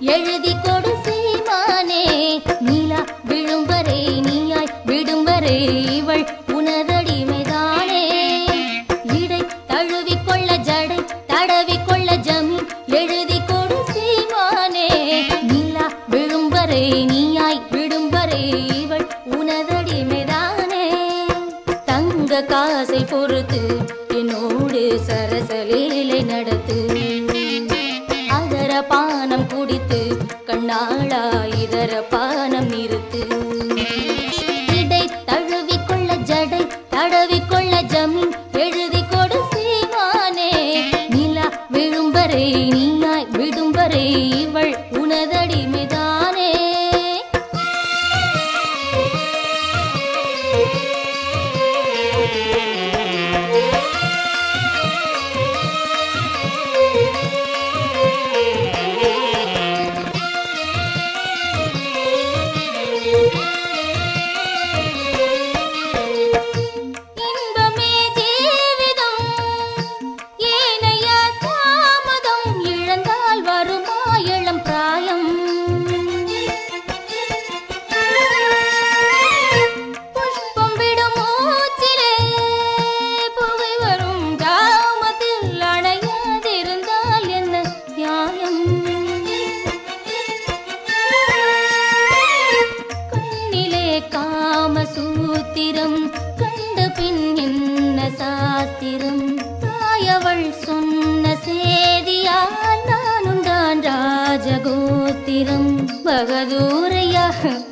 எழுதி கொடு சீமானே. நீலா விழும்பரே நீயாய் விடும்பரே இவள். ஆசை பொறுத்து என்னோடு சரசலீலை நடத்து. அதர பானம் குடித்து கண்ணாளா இதர பானம் நிறுத்து. இடை தழுவிக்கொள்ள ஜடை தடவிக்கொள்ள ஜமீன் எழுதி கொடு செய்வானே நிலா விழும்பரை சூத்திரம் கண்ட பின் என்ன சாத்திரம் தாயவள் சொன்ன சேதியால் நானும் தான் ராஜகோத்திரம். பகதூரையா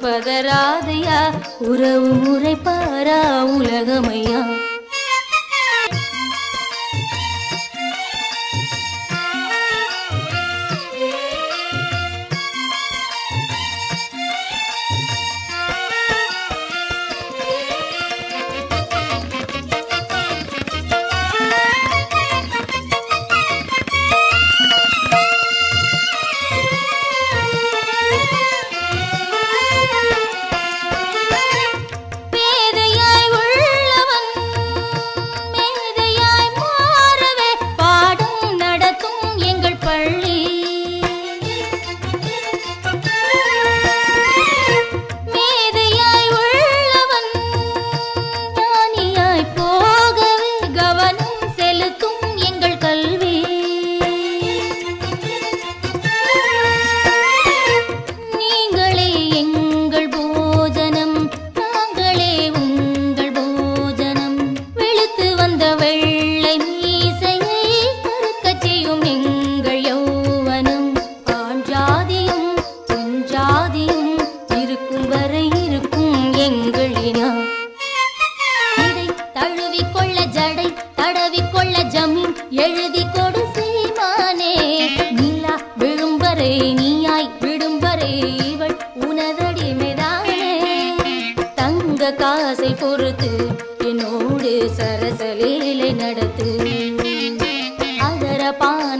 பதராதையா உறவு முறை பாரா உலகமையா? இவள் உனதடி மேதானே. தங்க காசை பொறுத்து என்னோடு சரசலீலை நடத்து. அதர பான